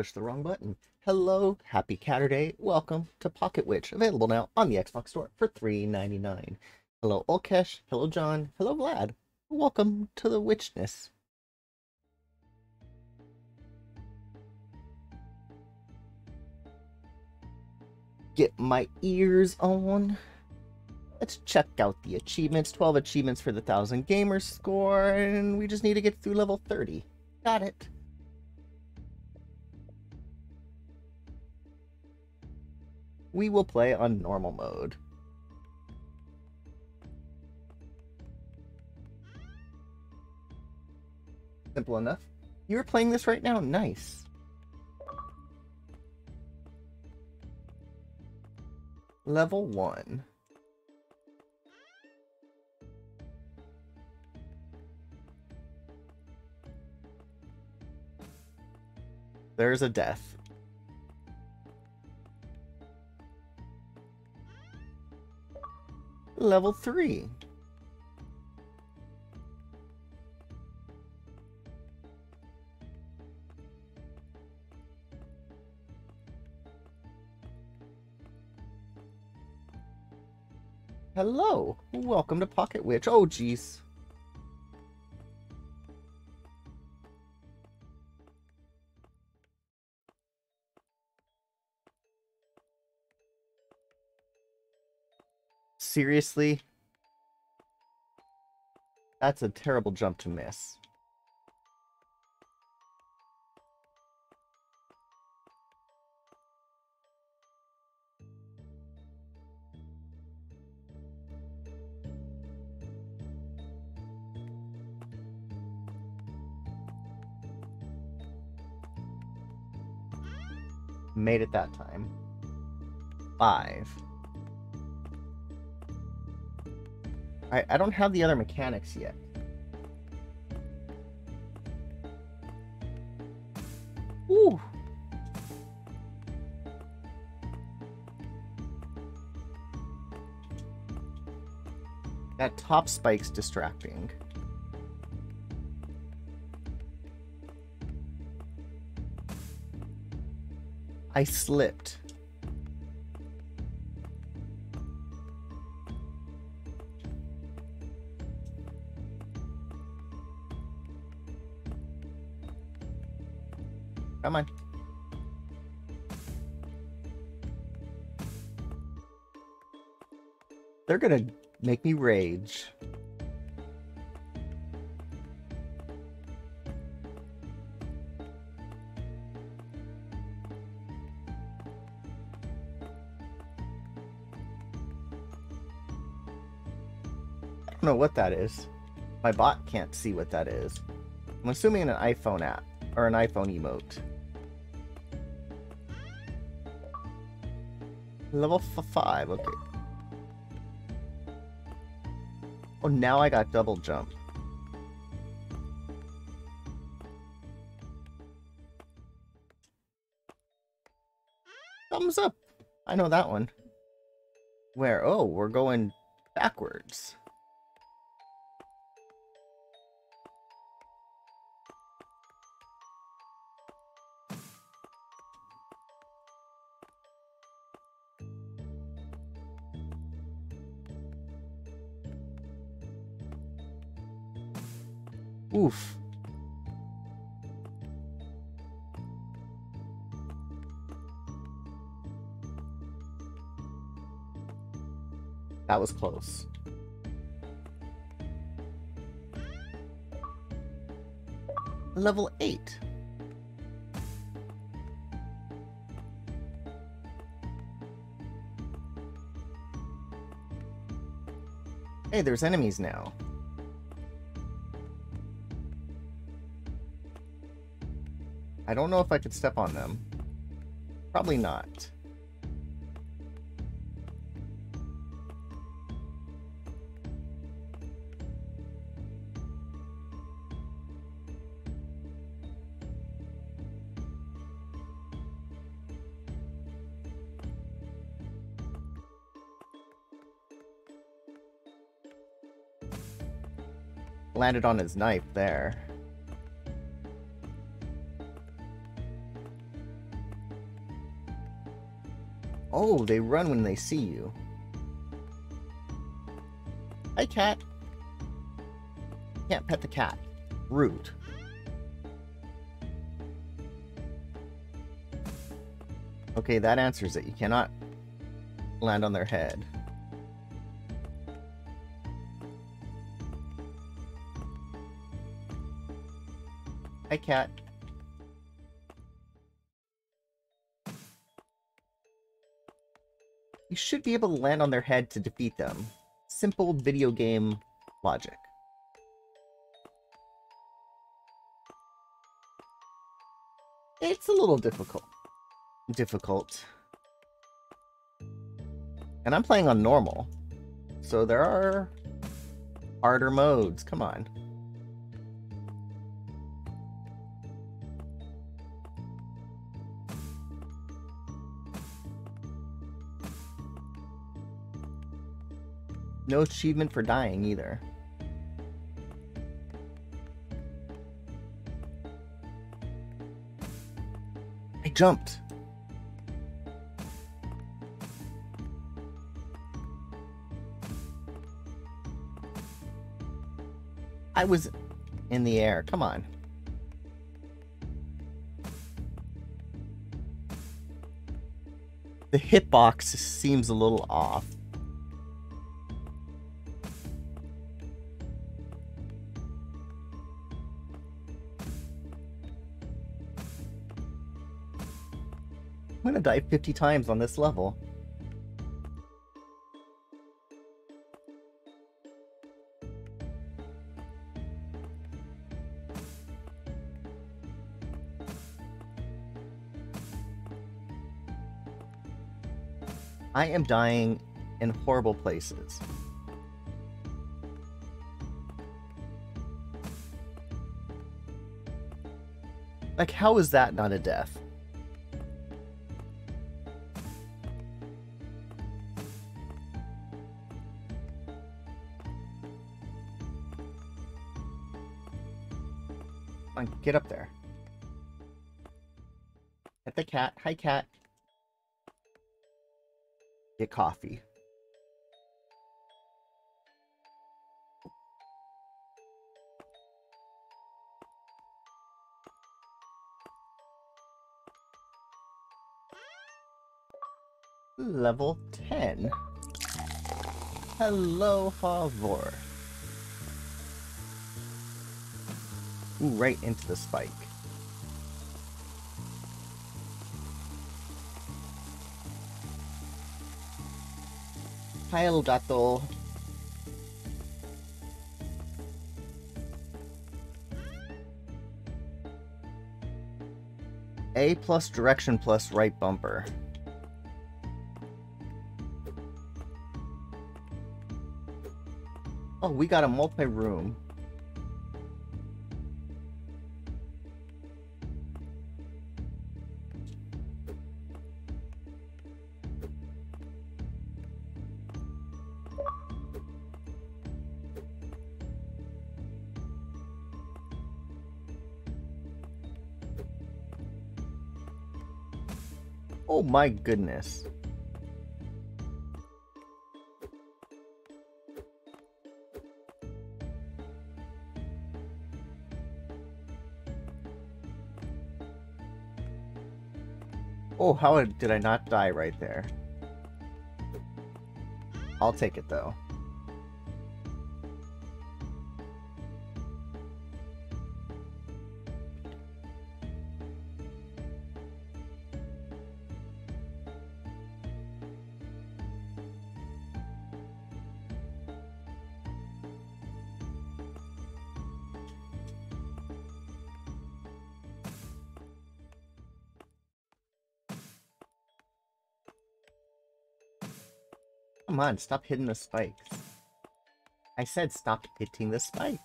pushed the wrong button. Hello, happy Catterday. Welcome to Pocket Witch, available now on the Xbox Store for $3.99. Hello, Olkesh. Hello, John. Hello, Vlad. Welcome to the Witchness. Get my ears on. Let's check out the achievements. 12 achievements for the 1000 gamer score, and we just need to get through level 30. Got it. We will play on normal mode. Simple enough. You're playing this right now? Nice. Level 1. There's a death. Level 3. Hello, welcome to Pocket Witch. Oh, jeez. Seriously? That's a terrible jump to miss. Made it that time. Five. I, I don't have the other mechanics yet. Ooh. That top spike's distracting. I slipped. Make me rage. I don't know what that is. My bot can't see what that is. I'm assuming an iPhone app or an iPhone emote. Level f five, okay. Oh, now I got double jump. Thumbs up. I know that one. Where? Oh, we're going backwards. Oof. That was close. Level 8. Hey, there's enemies now. I don't know if I could step on them. Probably not. Landed on his knife there. They run when they see you. Hi, cat. Can't pet the cat. Rude. Okay, that answers it. You cannot land on their head. Hi, cat. Should be able to land on their head to defeat them. Simple video game logic. It's a little difficult. Difficult. And I'm playing on normal. So there are harder modes. Come on. No achievement for dying either. I jumped. I was in the air. Come on. The hitbox seems a little off. Gonna die 50 times on this level. I am dying in horrible places. Like, how is that not a death? Get up there. Get the cat. Hi, cat. Get coffee. Level 10. Hello, Favor. Ooh, right into the spike. El Gato. A plus direction plus right bumper. Oh, we got a multi-room. My goodness. Oh, how did I not die right there? I'll take it though. On, stop hitting the spikes. I said stop hitting the spike.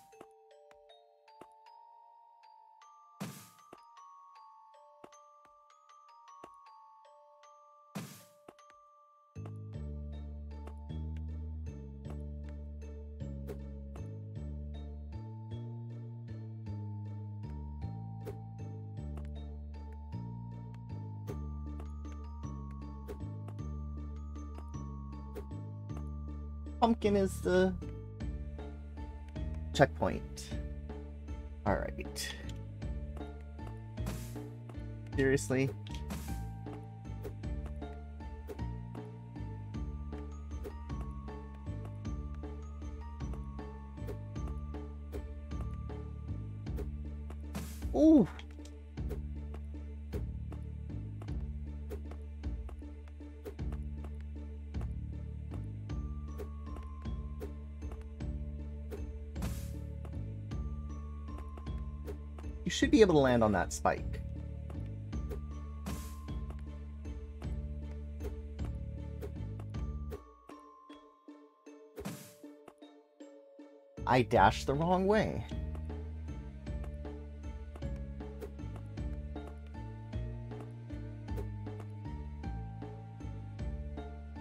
Is the checkpoint. Alright. Seriously? Ooh! Be able to land on that spike. I dashed the wrong way.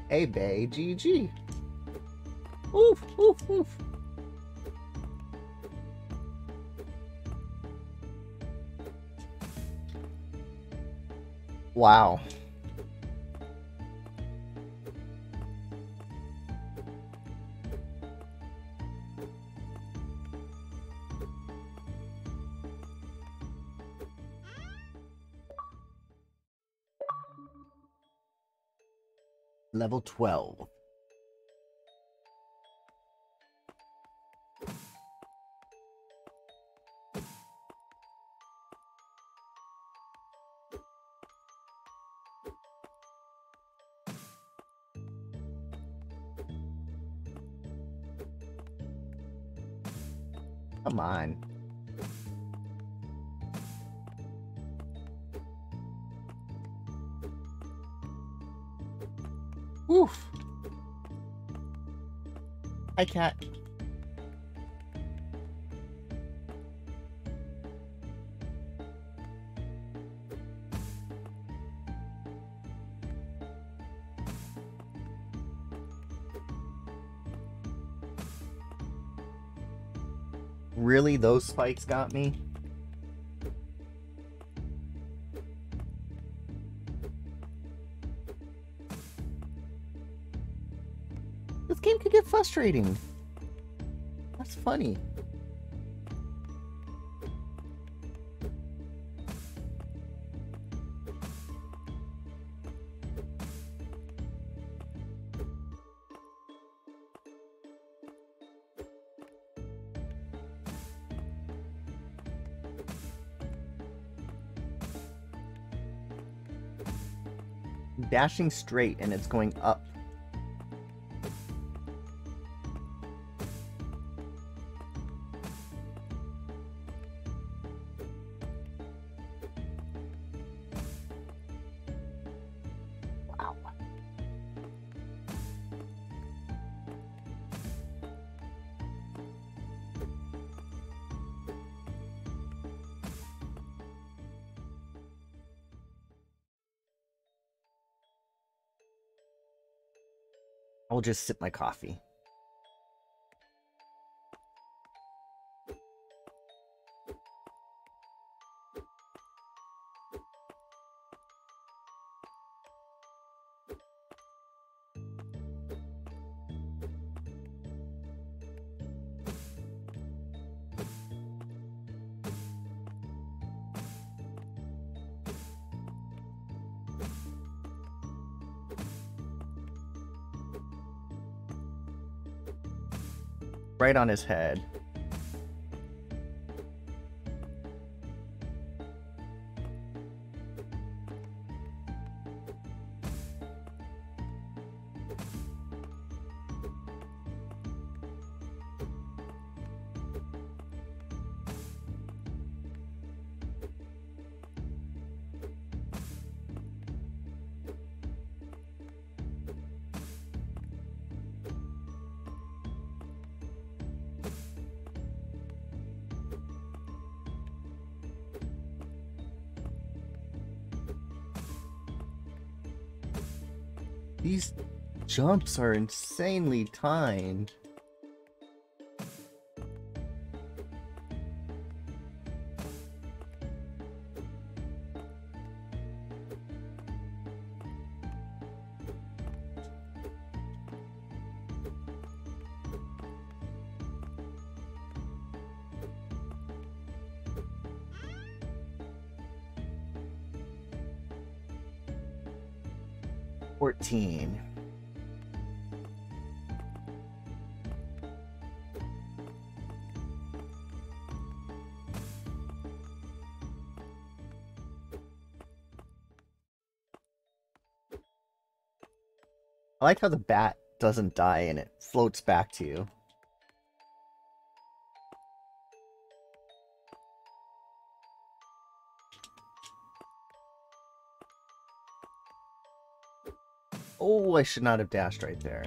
Hey, Bay, GG. Oof, oof, oof. Wow. Level 12. Cat. Really, those spikes got me? Frustrating. That's funny. dashing straight and it's going up. Just sip my coffee. Right on his head. These jumps are insanely timed. I like how the bat doesn't die and it floats back to you. Oh, I should not have dashed right there.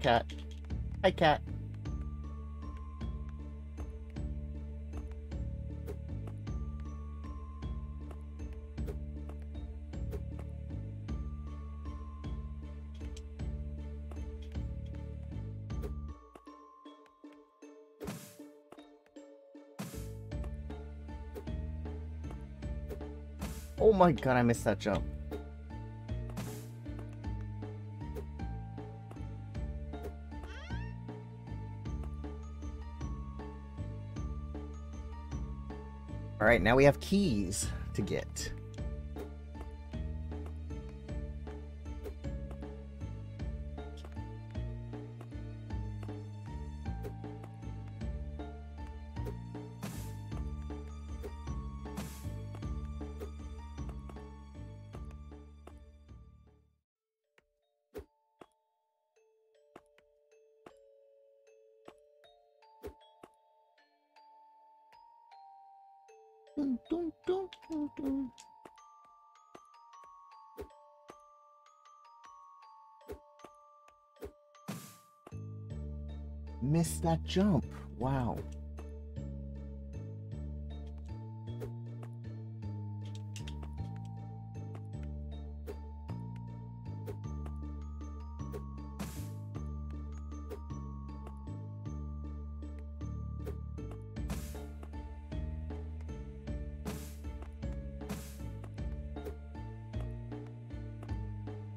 Cat. Hi, cat. Oh my god, I missed that jump. Alright, now we have keys to get. Missed that jump. Wow.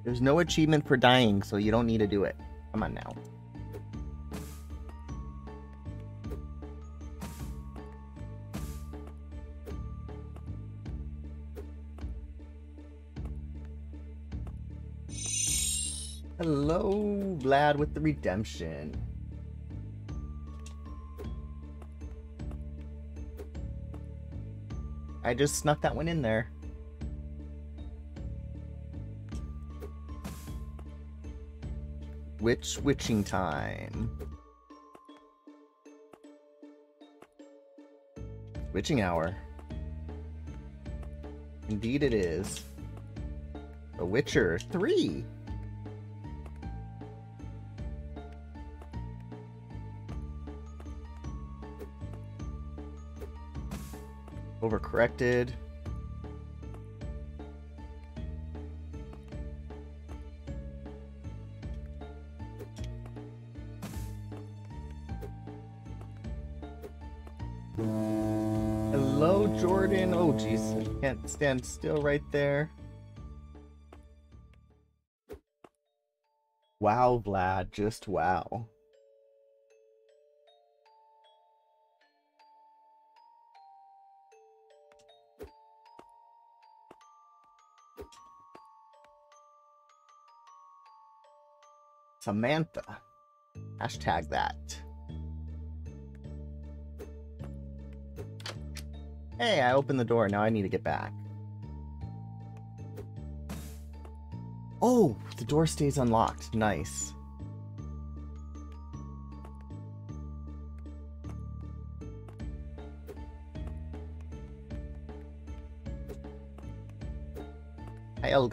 There's no achievement for dying, so you don't need to do it. Come on now. With the redemption. I just snuck that one in there. Witch witching time. Witching hour. Indeed it is. The Witcher 3. Overcorrected. Hello, Jordan. Oh, jeez. Can't stand still right there. Wow, Vlad. Just wow. Samantha. Hashtag that. Hey, I opened the door. Now I need to get back. Oh, the door stays unlocked. Nice. Hi, El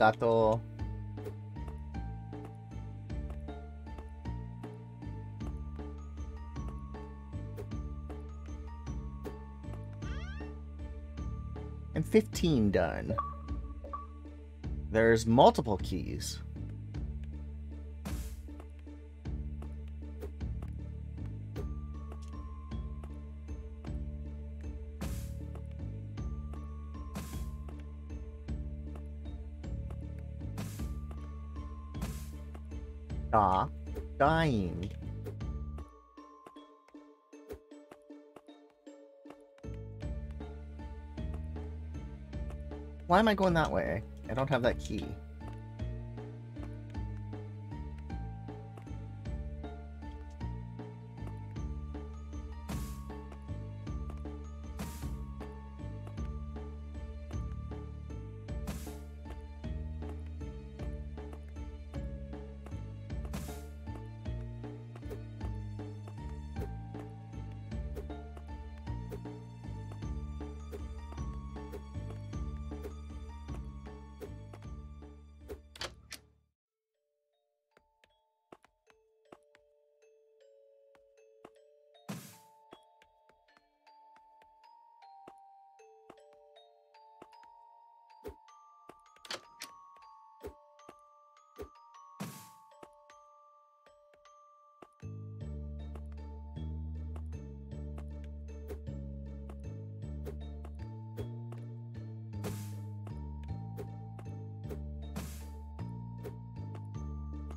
15 done. There's multiple keys. Stop dying. Why am I going that way? I don't have that key.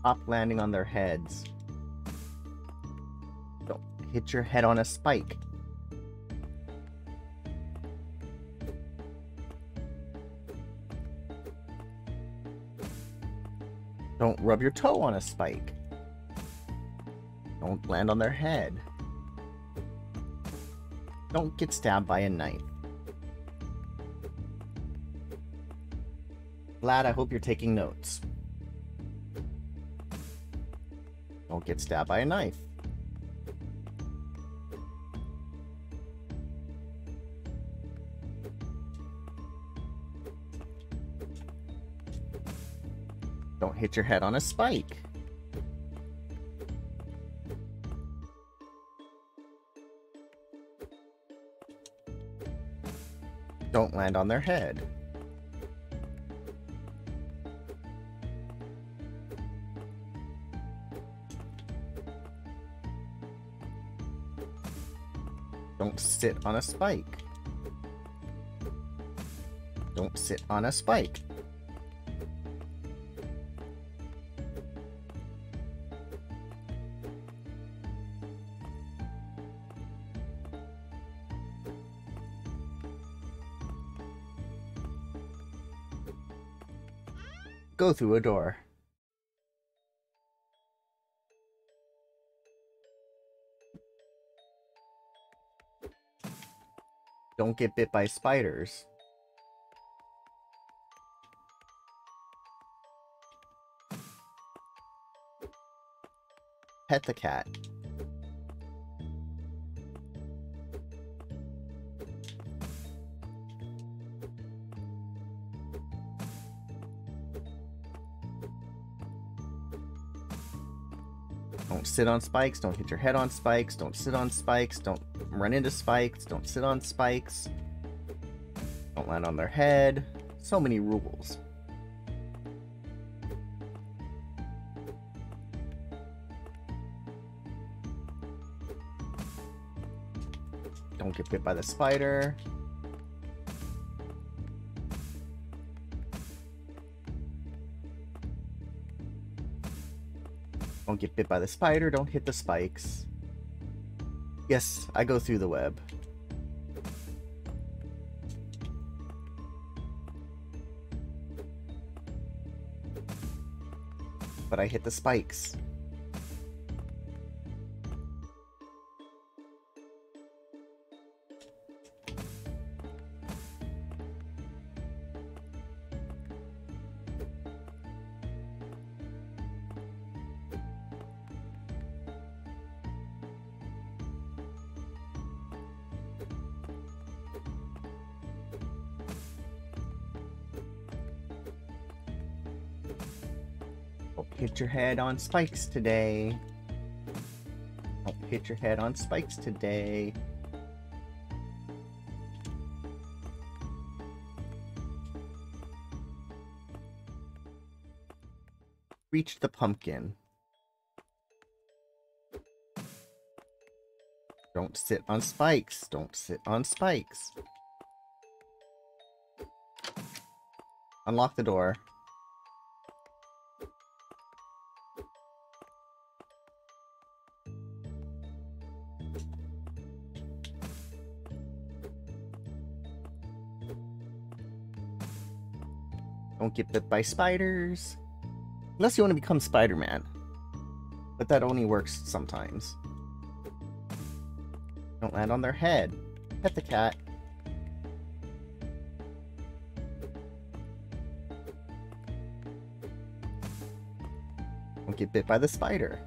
Stop landing on their heads. Don't hit your head on a spike. Don't rub your toe on a spike. Don't land on their head. Don't get stabbed by a knife. Vlad, I hope you're taking notes. don't get stabbed by a knife. Don't hit your head on a spike. Don't land on their head. Sit on a spike. Don't sit on a spike. Go through a door. Don't get bit by spiders. Pet the cat. Don't sit on spikes, don't hit your head on spikes, don't sit on spikes, don't run into spikes, don't sit on spikes, don't land on their head. So many rules. Don't get bit by the spider. Don't get bit by the spider, don't hit the spikes. Yes, I go through the web. But I hit the spikes. Head on spikes today. Don't hit your head on spikes today. Reach the pumpkin. Don't sit on spikes. Don't sit on spikes. Unlock the door. Don't get bit by spiders. Unless you want to become Spider-Man. But that only works sometimes. Don't land on their head. Pet the cat. Don't get bit by the spider.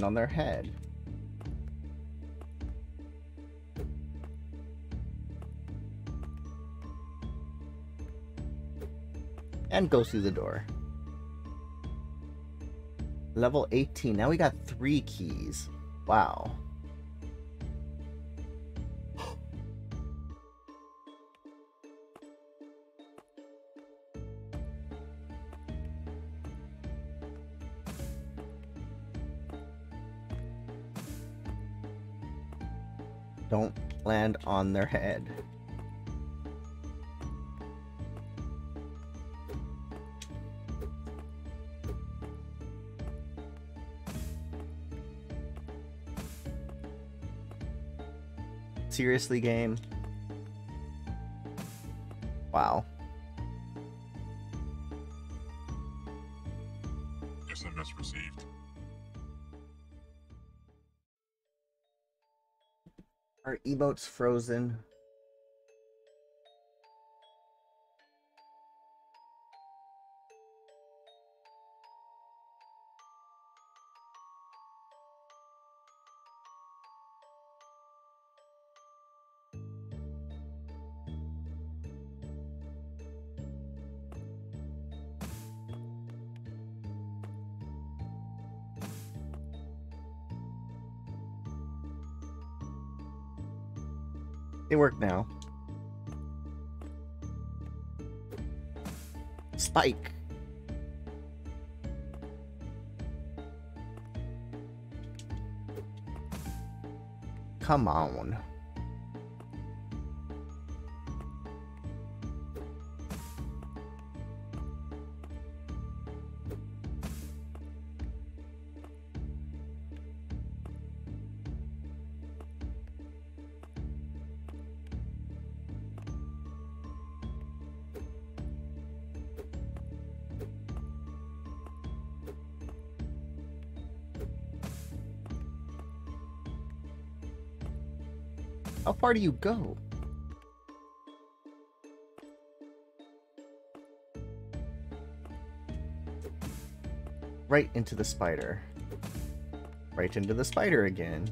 Land on their head. And go through the door. Level 18. Now we got three keys. Wow. On their head. Seriously, game? Emotes frozen? They work now. Spike. Come on. Far do you go? Right into the spider. Right into the spider again.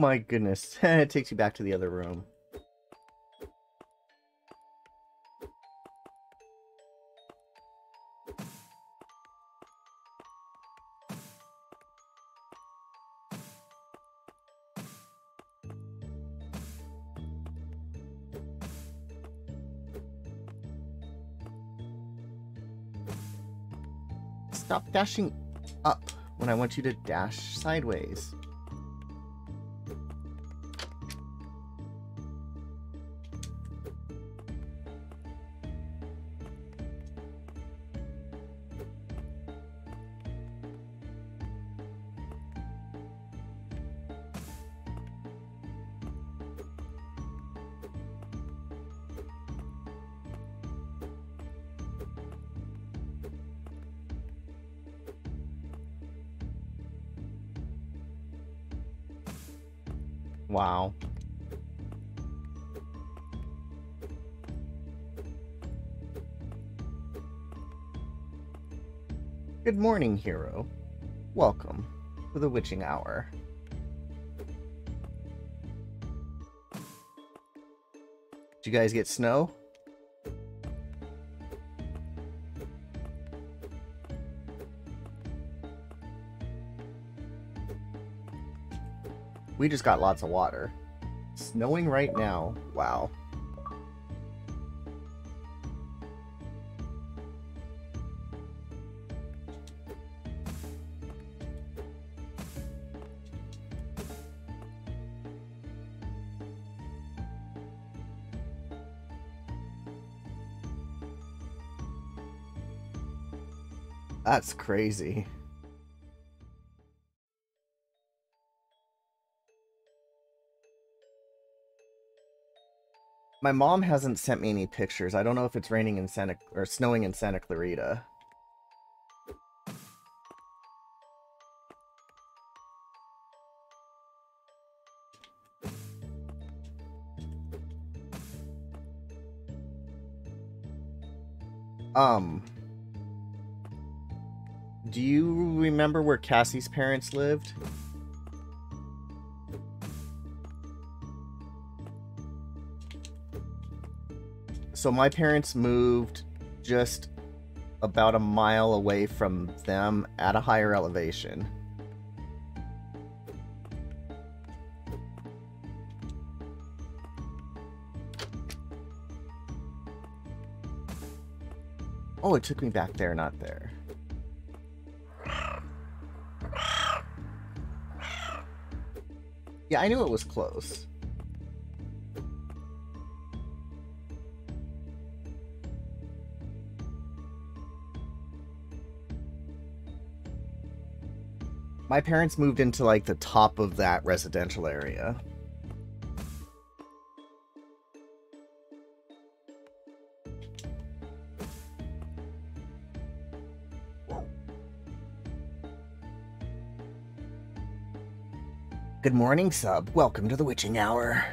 My goodness. it takes you back to the other room. Stop dashing up when I want you to dash sideways. Morning, hero. Welcome to the witching hour. Did you guys get snow? We just got lots of water. Snowing right now. Wow. That's crazy. My mom hasn't sent me any pictures. I don't know if it's raining in Santa or snowing in Santa Clarita. Um, do you remember where Cassie's parents lived? So my parents moved just about a mile away from them at a higher elevation. Oh, it took me back there, not there. Yeah, I knew it was close. My parents moved into like the top of that residential area. Good morning, sub. Welcome to the witching hour.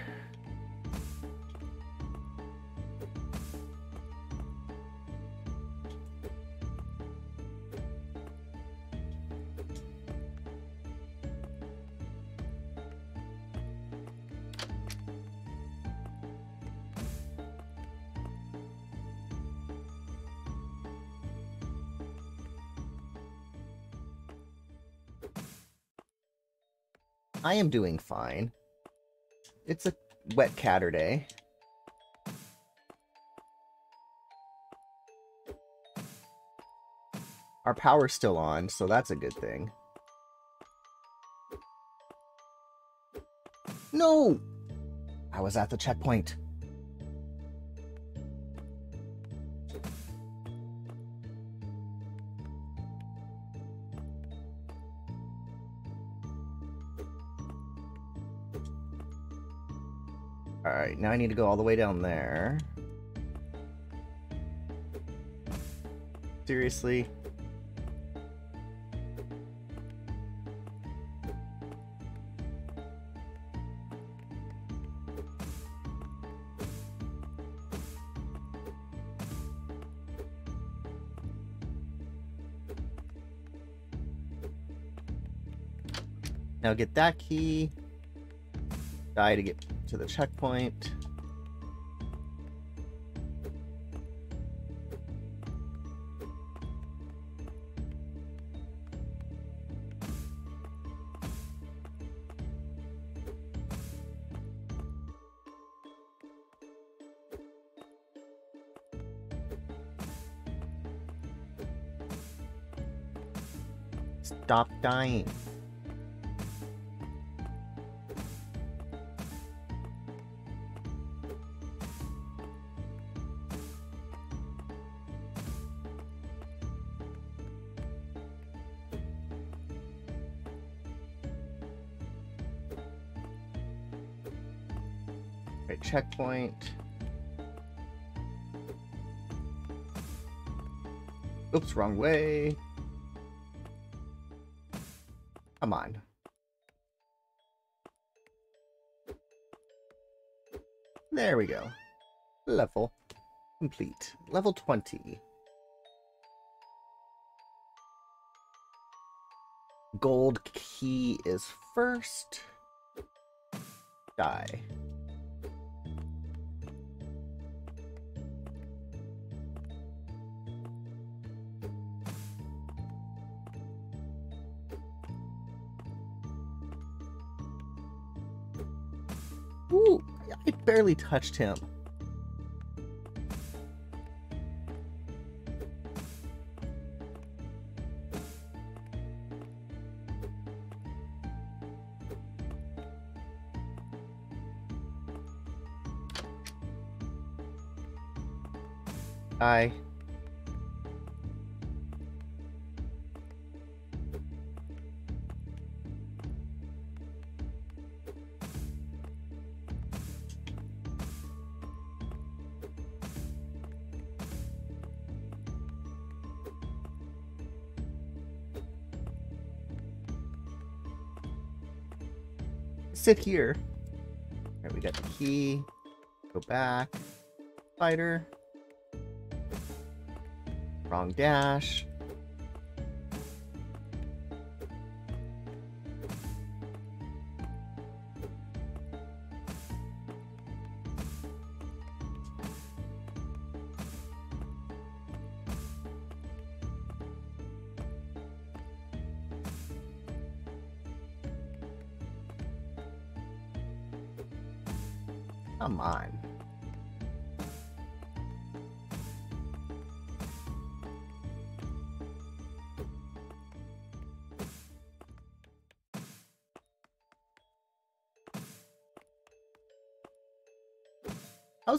Am doing fine. It's a wet catter day. Our power's still on, so that's a good thing. No! I was at the checkpoint. Alright, now I need to go all the way down there. Seriously? Now get that key. Die to get to the checkpoint. Stop dying. Checkpoint. Oops, wrong way. Come on. There we go. Level complete. Level 20. Gold key is first. Die. Barely touched him. I sit here. Alright, we got the key. Go back. Spider. Wrong dash.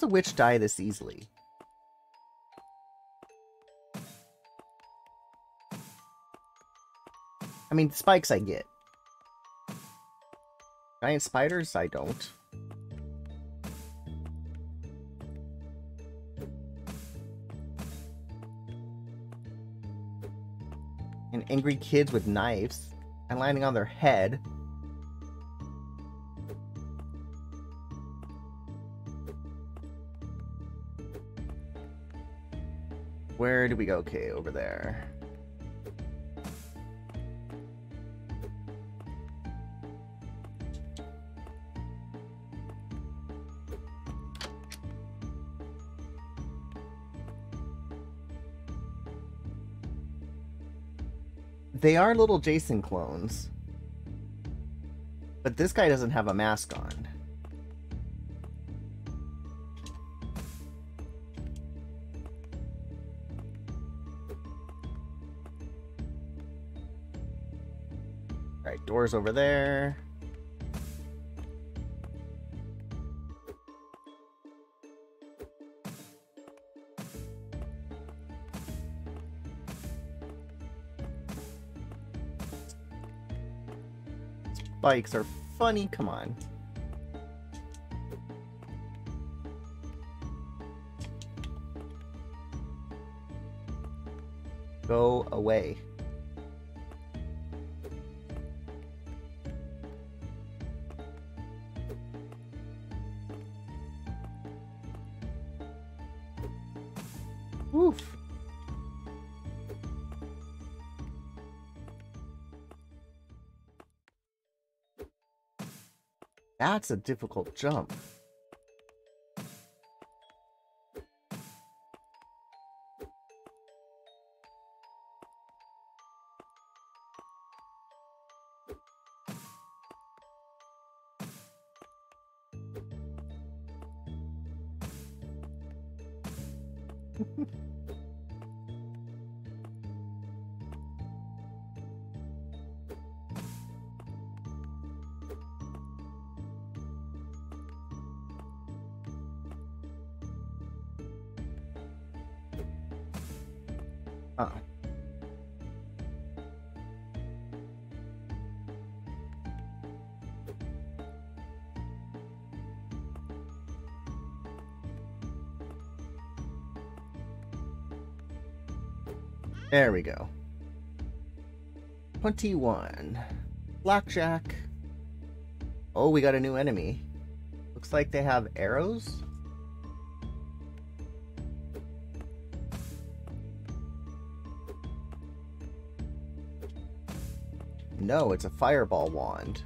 Witch die this easily? I mean, spikes I get. Giant spiders, I don't. And angry kids with knives and landing on their head. Where do we go? Okay, over there. They are little Jason clones. But this guy doesn't have a mask on. Doors over there. Bikes are funny, come on. Go away. That's a difficult jump. There we go. 21. Blackjack. Oh, we got a new enemy. Looks like they have arrows. No, it's a fireball wand.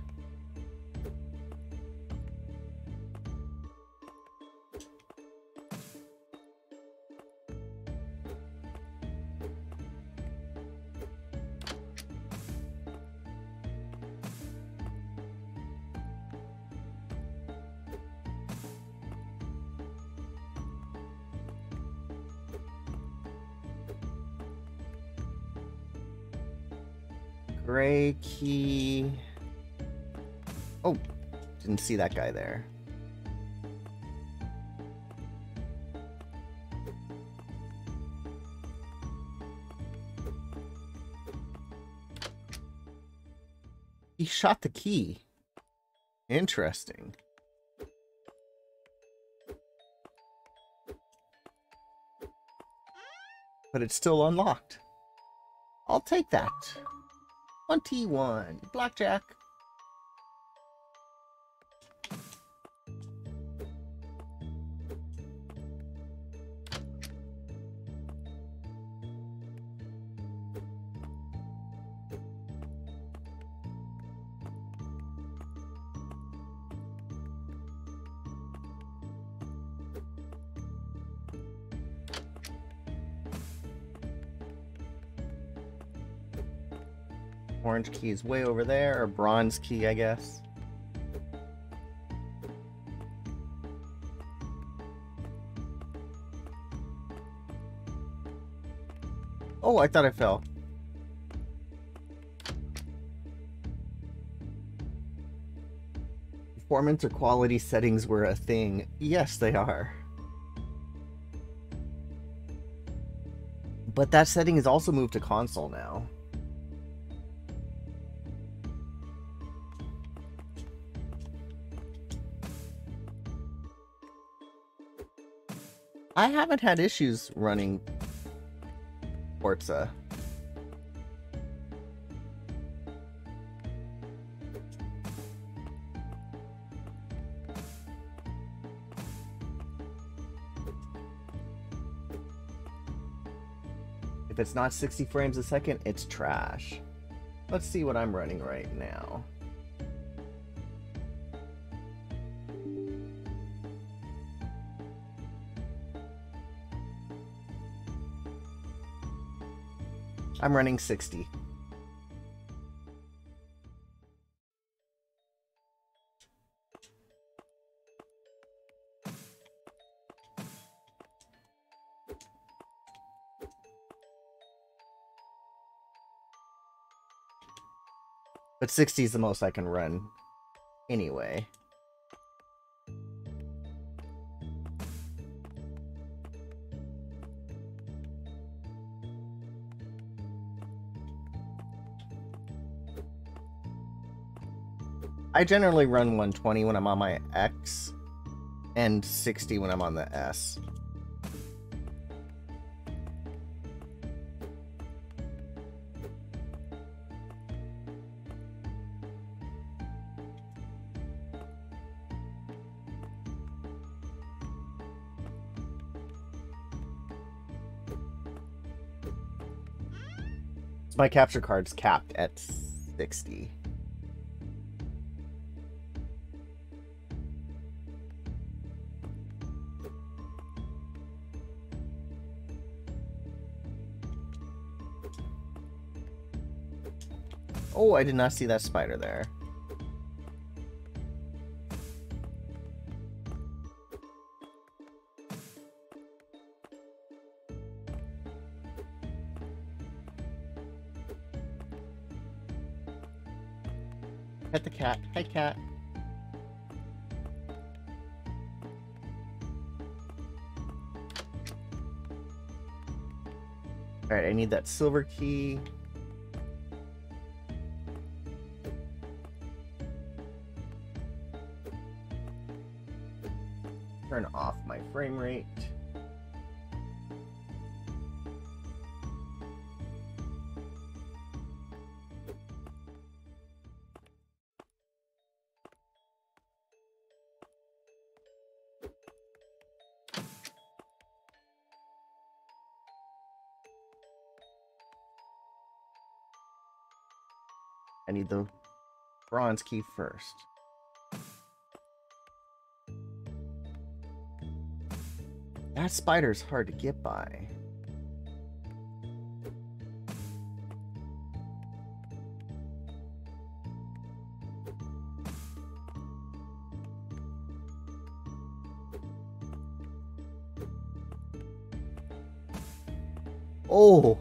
See that guy there. He shot the key. Interesting. But it's still unlocked. I'll take that. 21. Blackjack. Orange key is way over there, or bronze key, I guess. Oh, I thought I fell. Performance or quality settings were a thing. Yes, they are. But that setting is also moved to console now. I haven't had issues running Forza. If it's not 60 frames a second, it's trash. Let's see what I'm running right now. I'm running 60. But 60 is the most I can run anyway. I generally run 120 when I'm on my X and 60 when I'm on the S. My capture card's capped at 60. Oh, I did not see that spider there. Pet the cat. Hi, cat. Alright, I need that silver key. Turn off my frame rate. I need the bronze key first. That spider's hard to get by. Oh,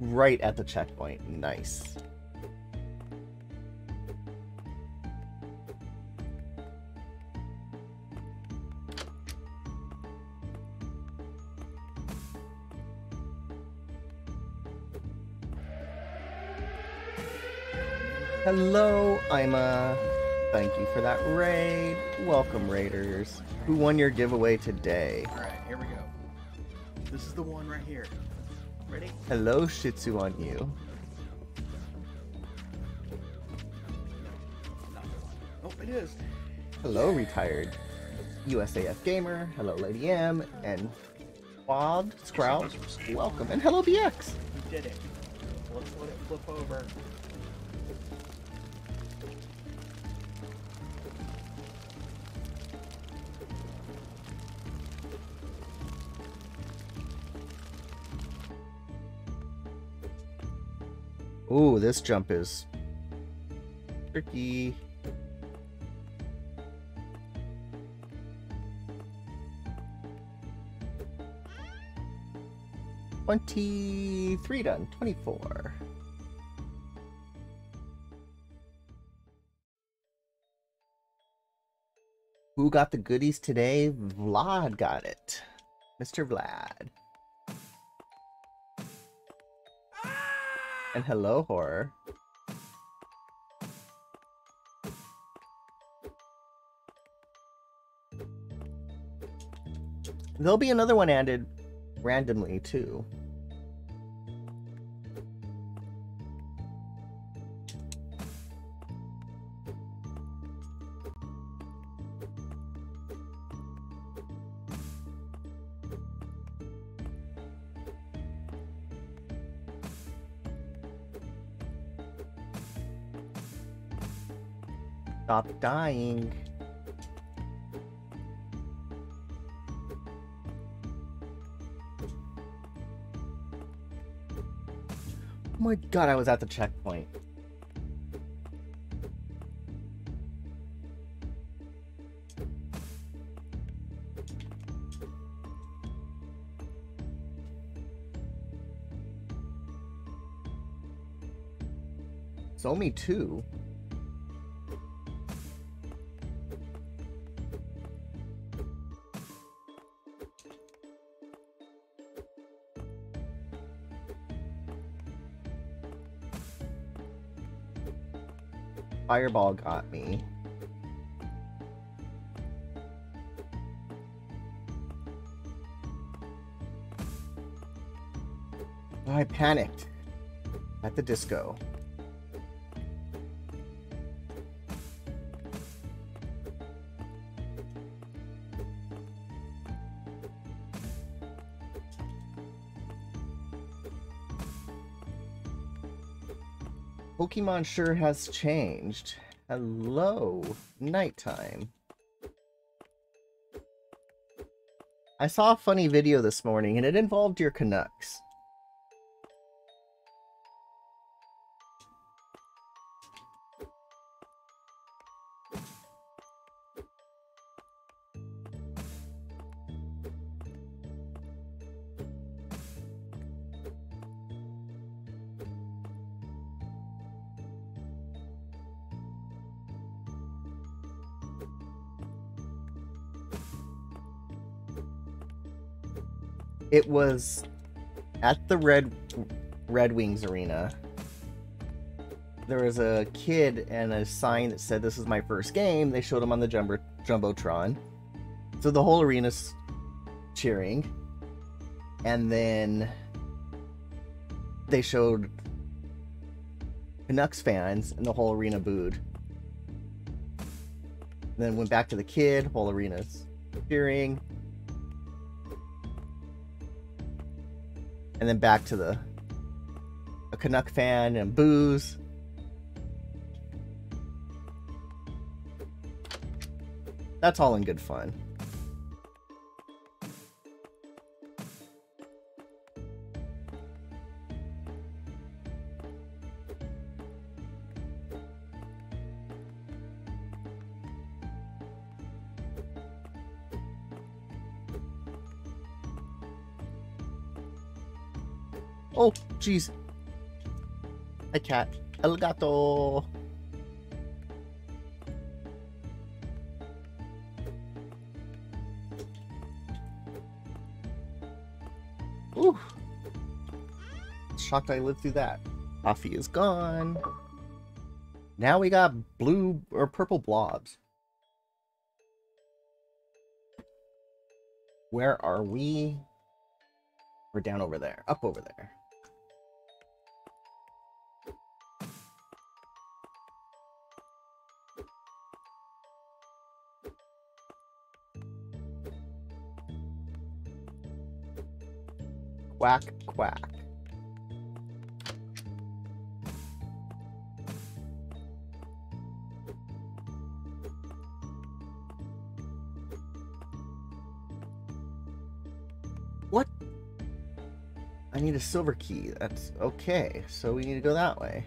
right at the checkpoint. Nice. Hello, Ima. Uh, thank you for that raid. Welcome, Raiders. Who won your giveaway today? Alright, here we go. This is the one right here. Ready? Hello, Shih Tzu on you. Not the one. Nope, it is. Hello, retired USAF gamer. Hello, Lady M and Bob Sprout. Welcome, and hello, BX. We did it. Let's let it flip over. Ooh, this jump is tricky. Twenty-three done. Twenty-four. Who got the goodies today? Vlad got it. Mr. Vlad. And hello, horror. There'll be another one added randomly, too. Stop dying. Oh my god, I was at the checkpoint. It's only two. Fireball got me. Oh, I panicked at the disco. Pokemon sure has changed. Hello, nighttime. I saw a funny video this morning and it involved your Canucks. It was at the Red Red Wings arena. There was a kid and a sign that said this is my first game. They showed him on the jumbo jumbotron. So the whole arena's cheering. And then they showed Canucks fans and the whole arena booed. Then went back to the kid, whole arena's cheering. And then back to the a Canuck fan and booze. That's all in good fun. Jeez. Hi, cat. El gato. Ooh. Shocked I lived through that. Coffee is gone. Now we got blue or purple blobs. Where are we? We're down over there. Up over there. Quack, quack. What? I need a silver key. That's okay. So we need to go that way.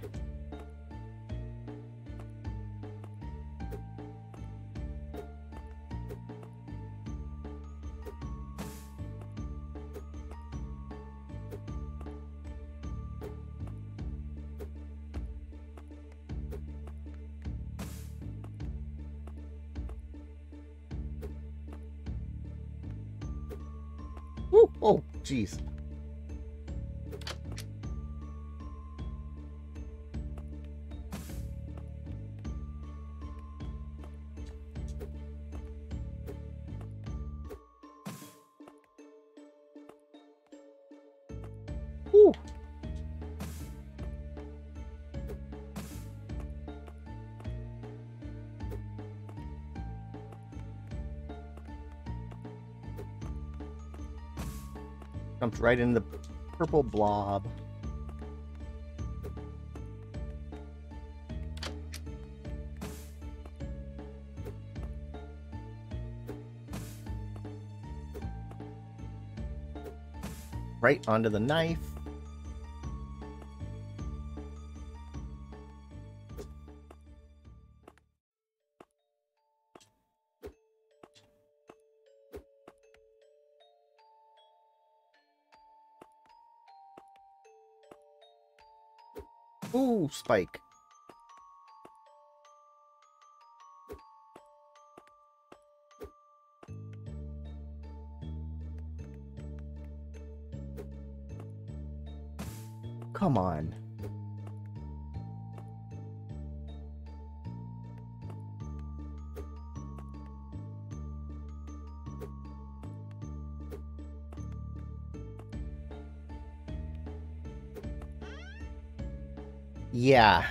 Right in the purple blob. Right onto the knife. Ooh, spike. Come on. Yeah.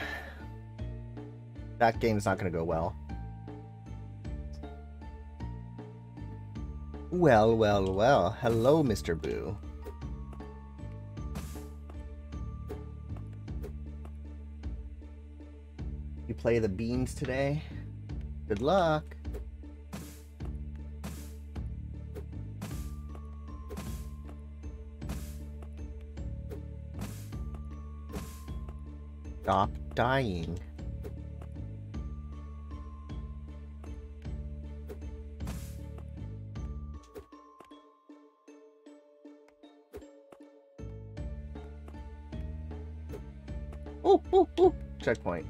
That game's not going to go well. Well, well, well. Hello, Mr. Boo. You play the beans today? Good luck. Stop dying. Ooh, ooh, ooh. Checkpoint.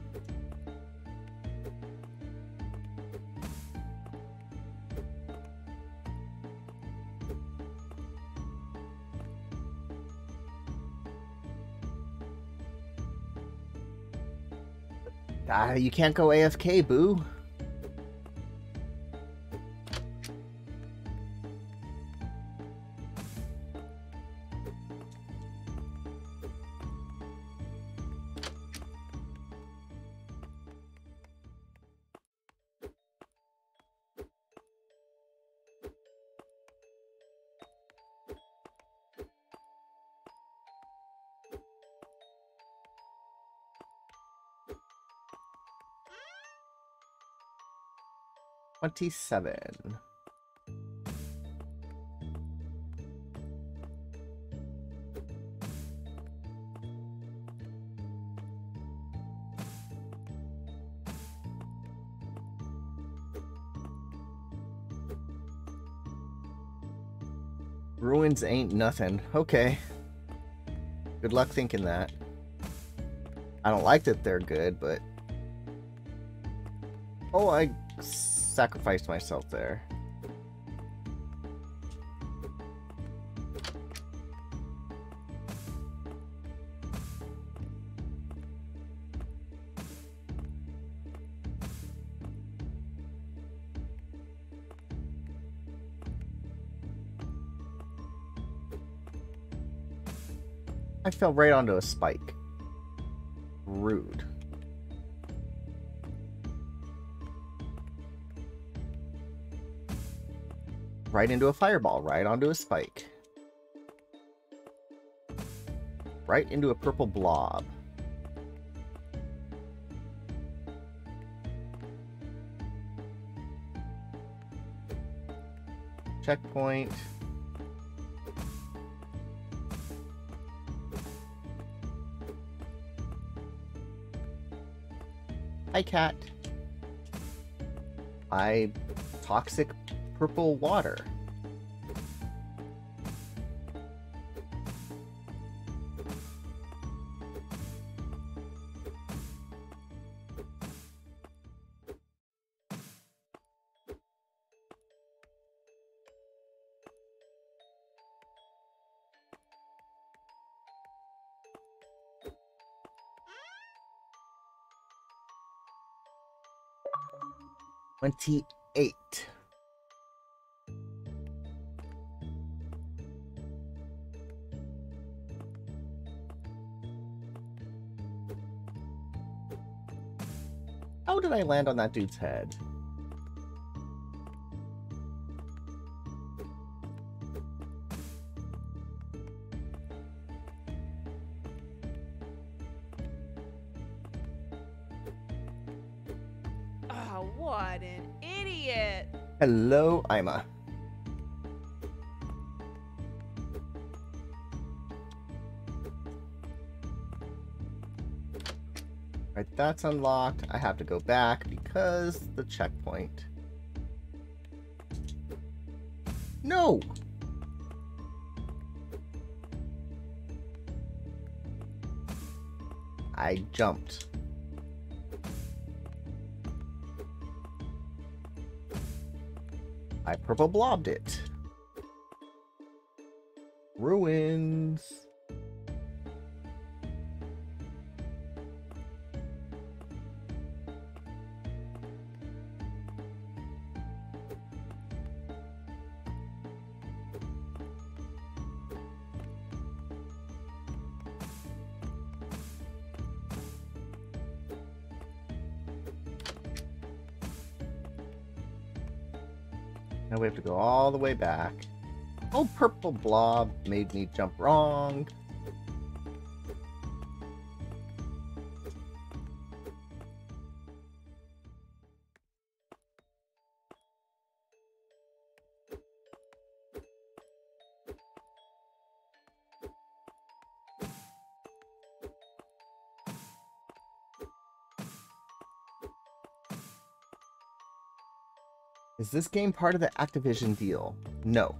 You can't go AFK, boo. Twenty-seven. Ruins ain't nothing. Okay. Good luck thinking that. I don't like that they're good, but... Oh, I sacrificed myself there. I fell right onto a spike. Right into a fireball, right onto a spike. Right into a purple blob. Checkpoint. Hi, cat. I toxic purple water. Twenty-eight. How did I land on that dude's head? Oh, what an idiot! Hello, Ima. That's unlocked. I have to go back because the checkpoint. No! I jumped. I purple blobbed it. Ruins. The way back. Oh, purple blob made me jump wrong. Is this game part of the Activision deal? No.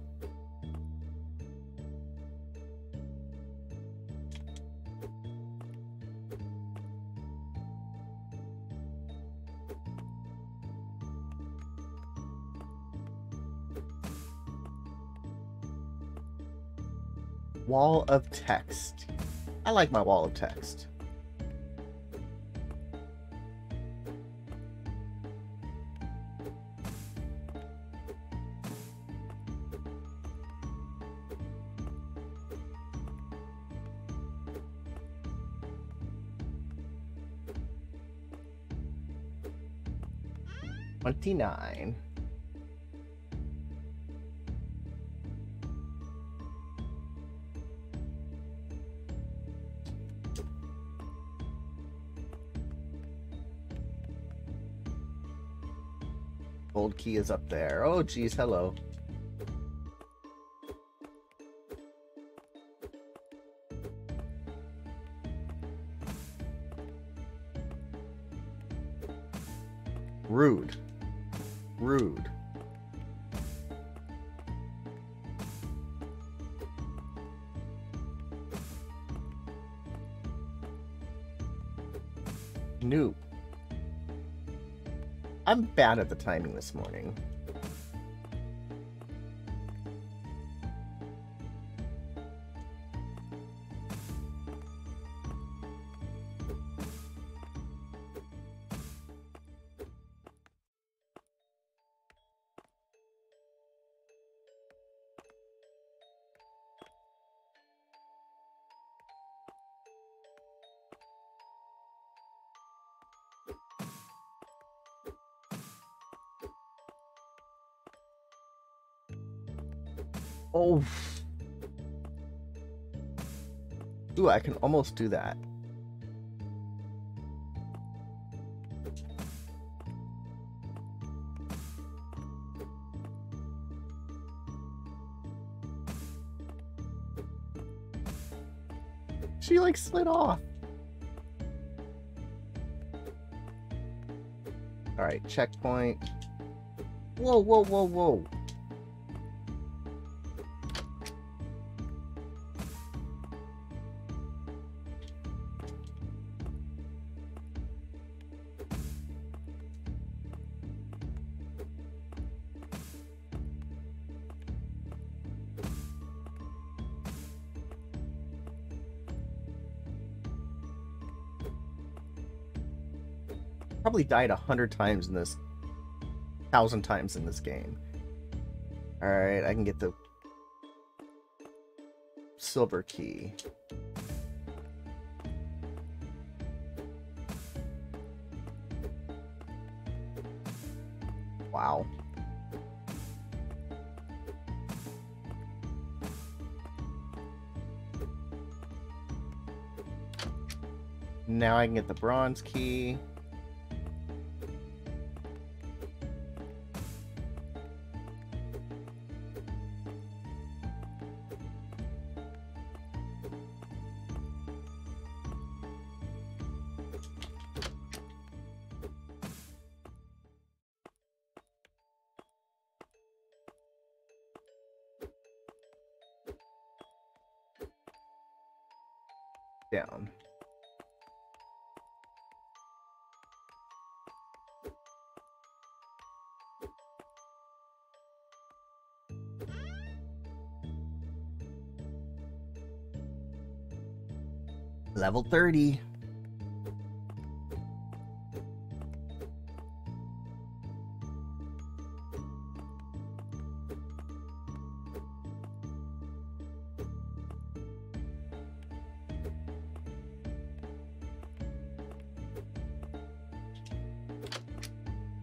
Wall of text. I like my wall of text. Gold key is up there. Oh, geez, hello. Bad at the timing this morning. I can almost do that. She like slid off. All right, checkpoint. Whoa, whoa, whoa, whoa. Probably died a hundred times in this, thousand times in this game. All right, I can get the silver key. Wow. Now I can get the bronze key. Level 30.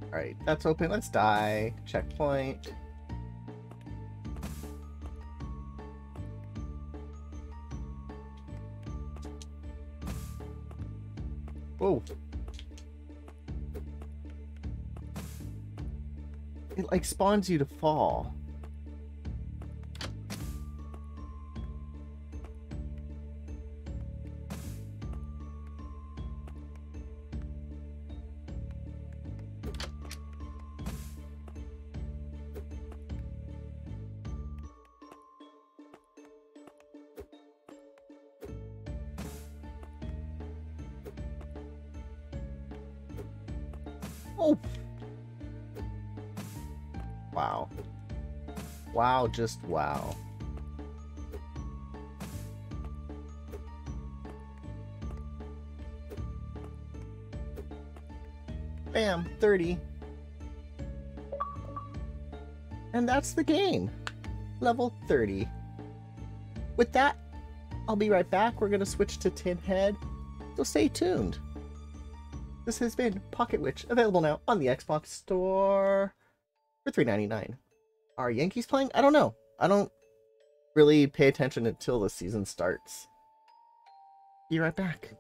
Alright, that's open. Let's die. Checkpoint. It like spawns you to fall. Just wow. Bam, 30. And that's the game. Level 30. With that, I'll be right back. We're going to switch to Tin Head. So stay tuned. This has been Pocket Witch, available now on the Xbox Store for $3.99. Are Yankees playing? I don't know. I don't really pay attention until the season starts. Be right back.